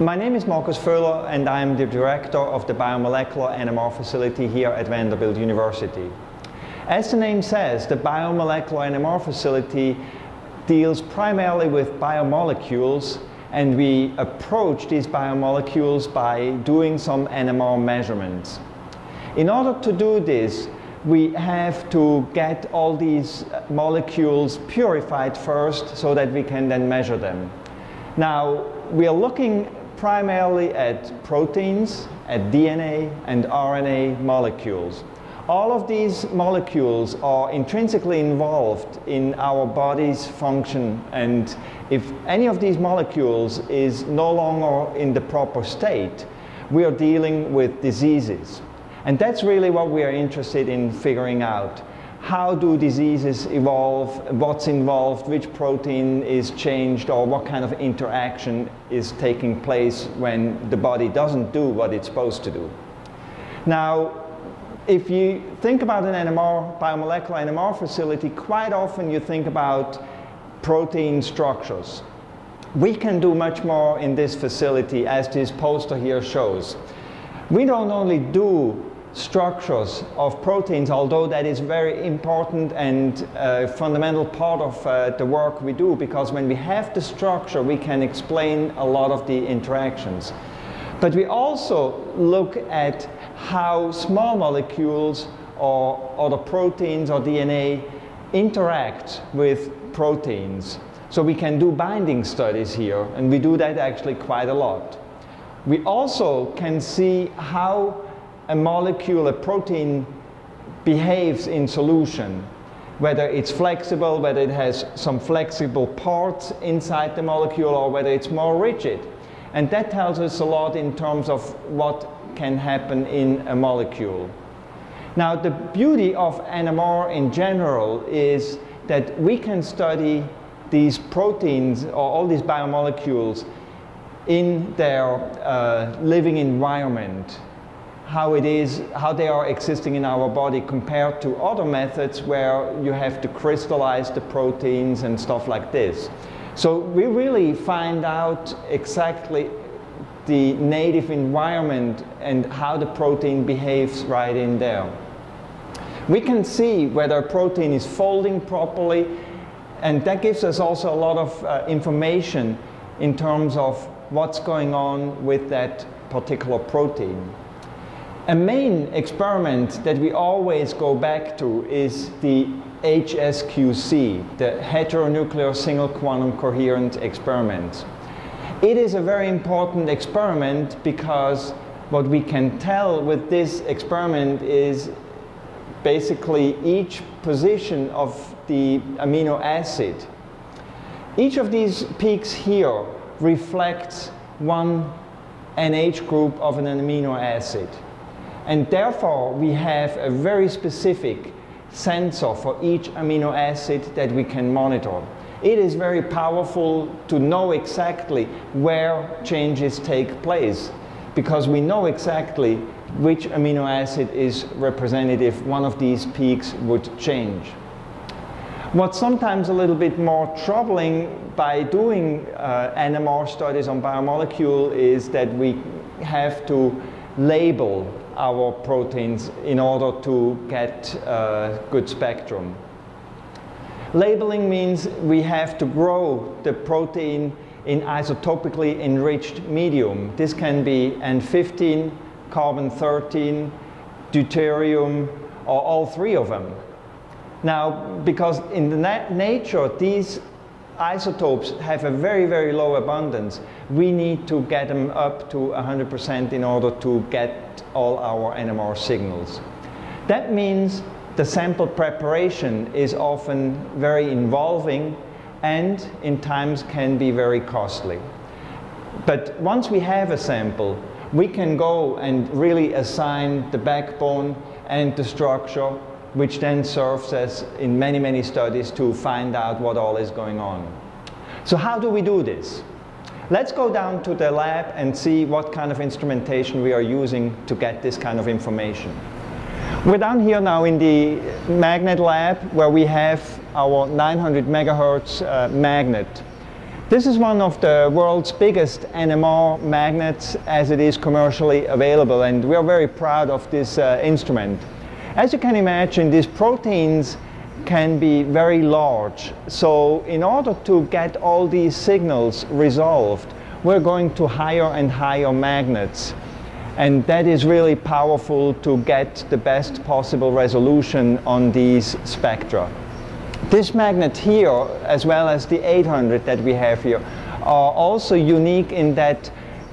My name is Markus Voehler and I am the director of the biomolecular NMR facility here at Vanderbilt University. As the name says, the biomolecular NMR facility deals primarily with biomolecules and we approach these biomolecules by doing some NMR measurements. In order to do this, we have to get all these molecules purified first so that we can then measure them. Now, we are looking primarily at proteins, at DNA and RNA molecules. All of these molecules are intrinsically involved in our body's function and if any of these molecules is no longer in the proper state, we are dealing with diseases. And that's really what we are interested in figuring out. How do diseases evolve? What's involved? Which protein is changed? Or what kind of interaction is taking place when the body doesn't do what it's supposed to do? Now, if you think about an NMR, biomolecular NMR facility, quite often you think about protein structures. We can do much more in this facility as this poster here shows. We don't only do structures of proteins, although that is very important and a fundamental part of uh, the work we do, because when we have the structure, we can explain a lot of the interactions. But we also look at how small molecules or other proteins or DNA interact with proteins. So we can do binding studies here, and we do that actually quite a lot. We also can see how a molecule, a protein, behaves in solution, whether it's flexible, whether it has some flexible parts inside the molecule, or whether it's more rigid. And that tells us a lot in terms of what can happen in a molecule. Now, the beauty of NMR in general is that we can study these proteins or all these biomolecules in their uh, living environment how it is, how they are existing in our body compared to other methods where you have to crystallize the proteins and stuff like this. So we really find out exactly the native environment and how the protein behaves right in there. We can see whether a protein is folding properly and that gives us also a lot of uh, information in terms of what's going on with that particular protein. A main experiment that we always go back to is the HSQC, the heteronuclear single quantum coherent experiment. It is a very important experiment because what we can tell with this experiment is basically each position of the amino acid. Each of these peaks here reflects one NH group of an amino acid. And therefore, we have a very specific sensor for each amino acid that we can monitor. It is very powerful to know exactly where changes take place because we know exactly which amino acid is representative one of these peaks would change. What's sometimes a little bit more troubling by doing uh, NMR studies on biomolecule is that we have to label our proteins in order to get a good spectrum. Labeling means we have to grow the protein in isotopically enriched medium. This can be N15, carbon-13, deuterium, or all three of them. Now, because in the na nature, these isotopes have a very, very low abundance. We need to get them up to 100% in order to get all our NMR signals. That means the sample preparation is often very involving and in times can be very costly. But once we have a sample, we can go and really assign the backbone and the structure which then serves as, in many, many studies, to find out what all is going on. So how do we do this? Let's go down to the lab and see what kind of instrumentation we are using to get this kind of information. We're down here now in the magnet lab where we have our 900 megahertz uh, magnet. This is one of the world's biggest NMR magnets as it is commercially available and we are very proud of this uh, instrument. As you can imagine, these proteins can be very large. So in order to get all these signals resolved, we're going to higher and higher magnets. And that is really powerful to get the best possible resolution on these spectra. This magnet here, as well as the 800 that we have here, are also unique in that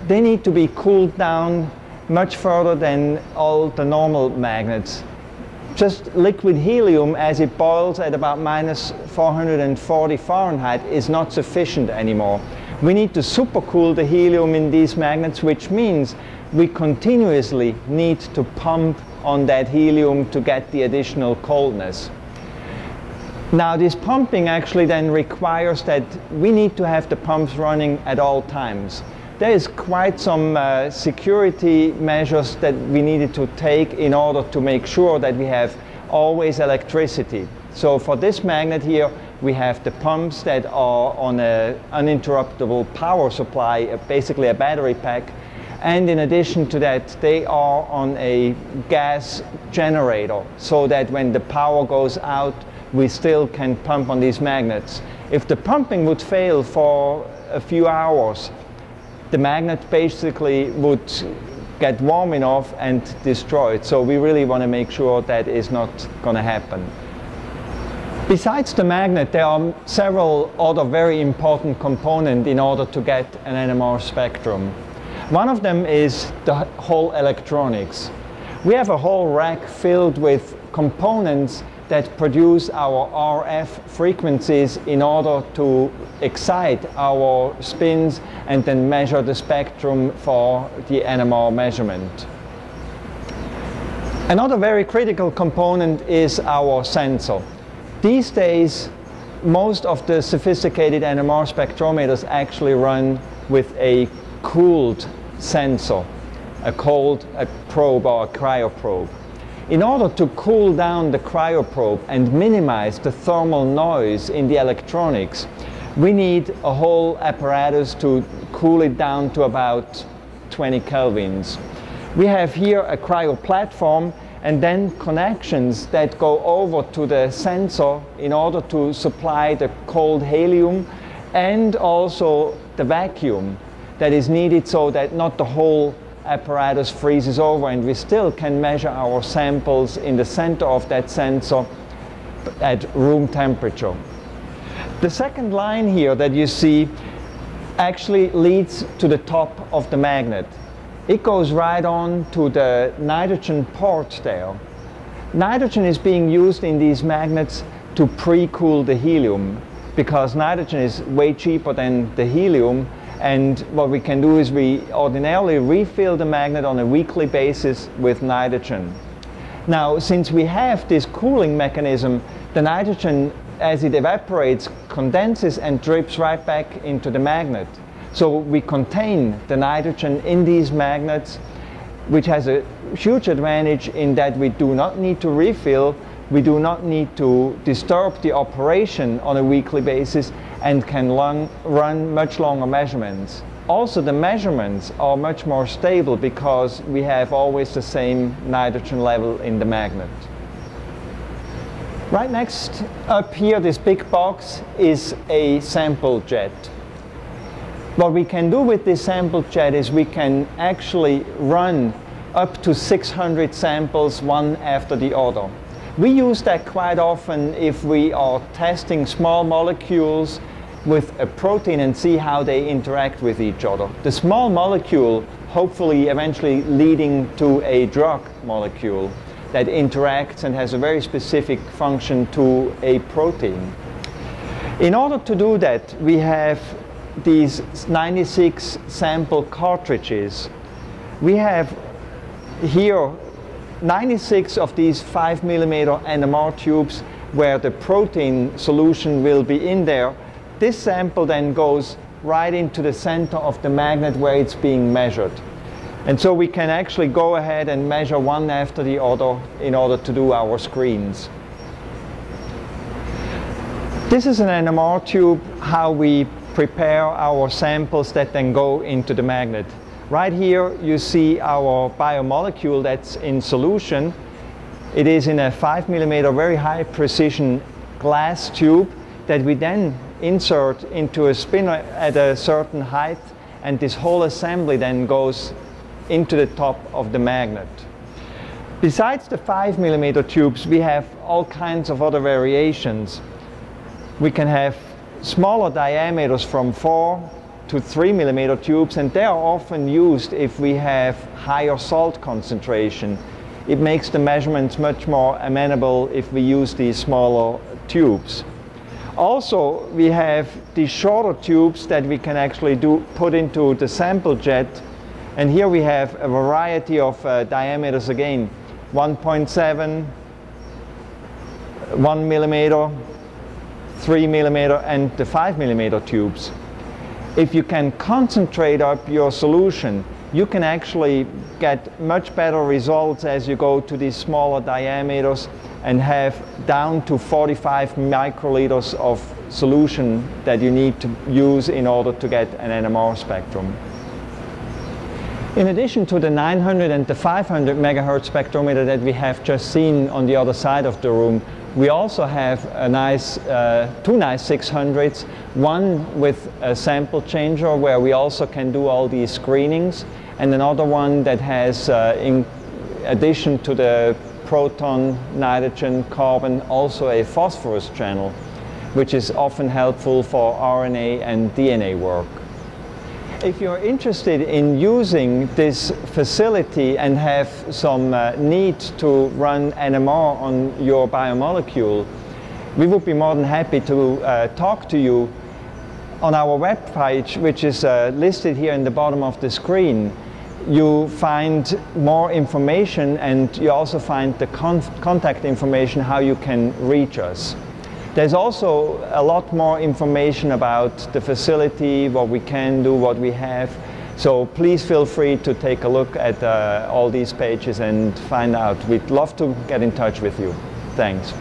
they need to be cooled down much further than all the normal magnets. Just liquid helium, as it boils at about minus 440 Fahrenheit, is not sufficient anymore. We need to supercool the helium in these magnets, which means we continuously need to pump on that helium to get the additional coldness. Now this pumping actually then requires that we need to have the pumps running at all times. There is quite some uh, security measures that we needed to take in order to make sure that we have always electricity. So for this magnet here, we have the pumps that are on an uninterruptible power supply, basically a battery pack. And in addition to that, they are on a gas generator so that when the power goes out, we still can pump on these magnets. If the pumping would fail for a few hours, the magnet basically would get warm enough and destroy it. So we really want to make sure that is not going to happen. Besides the magnet, there are several other very important components in order to get an NMR spectrum. One of them is the whole electronics. We have a whole rack filled with components that produce our RF frequencies in order to excite our spins and then measure the spectrum for the NMR measurement. Another very critical component is our sensor. These days, most of the sophisticated NMR spectrometers actually run with a cooled sensor, a cold a probe or a cryoprobe. In order to cool down the cryoprobe and minimize the thermal noise in the electronics, we need a whole apparatus to cool it down to about 20 kelvins. We have here a cryo platform and then connections that go over to the sensor in order to supply the cold helium and also the vacuum that is needed so that not the whole apparatus freezes over and we still can measure our samples in the center of that sensor at room temperature. The second line here that you see actually leads to the top of the magnet. It goes right on to the nitrogen port there. Nitrogen is being used in these magnets to pre-cool the helium because nitrogen is way cheaper than the helium and what we can do is we ordinarily refill the magnet on a weekly basis with nitrogen. Now, since we have this cooling mechanism, the nitrogen, as it evaporates, condenses and drips right back into the magnet. So we contain the nitrogen in these magnets, which has a huge advantage in that we do not need to refill, we do not need to disturb the operation on a weekly basis, and can long, run much longer measurements. Also the measurements are much more stable because we have always the same nitrogen level in the magnet. Right next up here, this big box, is a sample jet. What we can do with this sample jet is we can actually run up to 600 samples one after the other. We use that quite often if we are testing small molecules with a protein and see how they interact with each other. The small molecule hopefully eventually leading to a drug molecule that interacts and has a very specific function to a protein. In order to do that, we have these 96 sample cartridges. We have here 96 of these 5 millimeter NMR tubes where the protein solution will be in there. This sample then goes right into the center of the magnet where it's being measured. And so we can actually go ahead and measure one after the other in order to do our screens. This is an NMR tube, how we prepare our samples that then go into the magnet. Right here you see our biomolecule that's in solution. It is in a 5 millimeter very high precision glass tube that we then insert into a spinner at a certain height and this whole assembly then goes into the top of the magnet. Besides the 5 millimeter tubes we have all kinds of other variations. We can have smaller diameters from 4 to 3 millimeter tubes and they are often used if we have higher salt concentration. It makes the measurements much more amenable if we use these smaller tubes. Also, we have these shorter tubes that we can actually do put into the sample jet. And here we have a variety of uh, diameters again. 1.7, 1 millimeter, 3 millimeter, and the 5 millimeter tubes. If you can concentrate up your solution, you can actually get much better results as you go to these smaller diameters and have down to 45 microliters of solution that you need to use in order to get an NMR spectrum. In addition to the 900 and the 500 megahertz spectrometer that we have just seen on the other side of the room, we also have a nice, uh, two nice 600s, one with a sample changer where we also can do all these screenings, and another one that has, uh, in addition to the proton, nitrogen, carbon, also a phosphorus channel, which is often helpful for RNA and DNA work. If you're interested in using this facility and have some uh, need to run NMR on your biomolecule, we would be more than happy to uh, talk to you on our web page, which is uh, listed here in the bottom of the screen you find more information and you also find the con contact information how you can reach us. There's also a lot more information about the facility, what we can do, what we have. So please feel free to take a look at uh, all these pages and find out. We'd love to get in touch with you. Thanks.